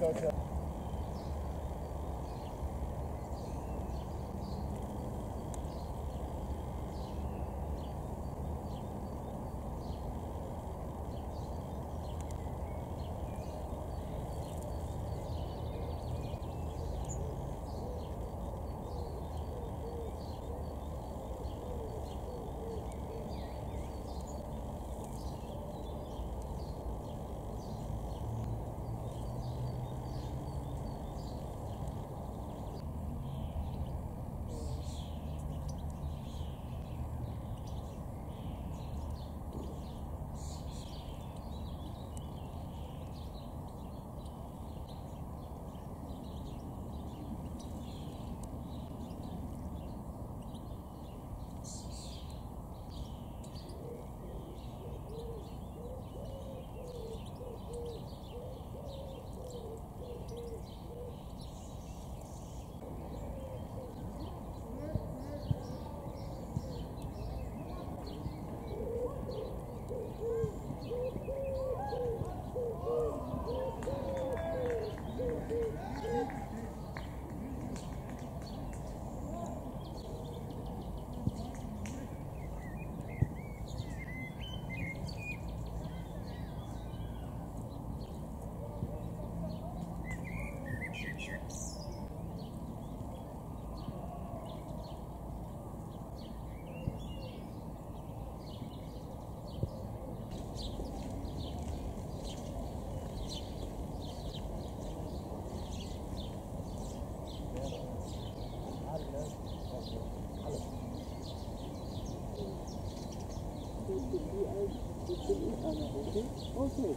Das ist 嚯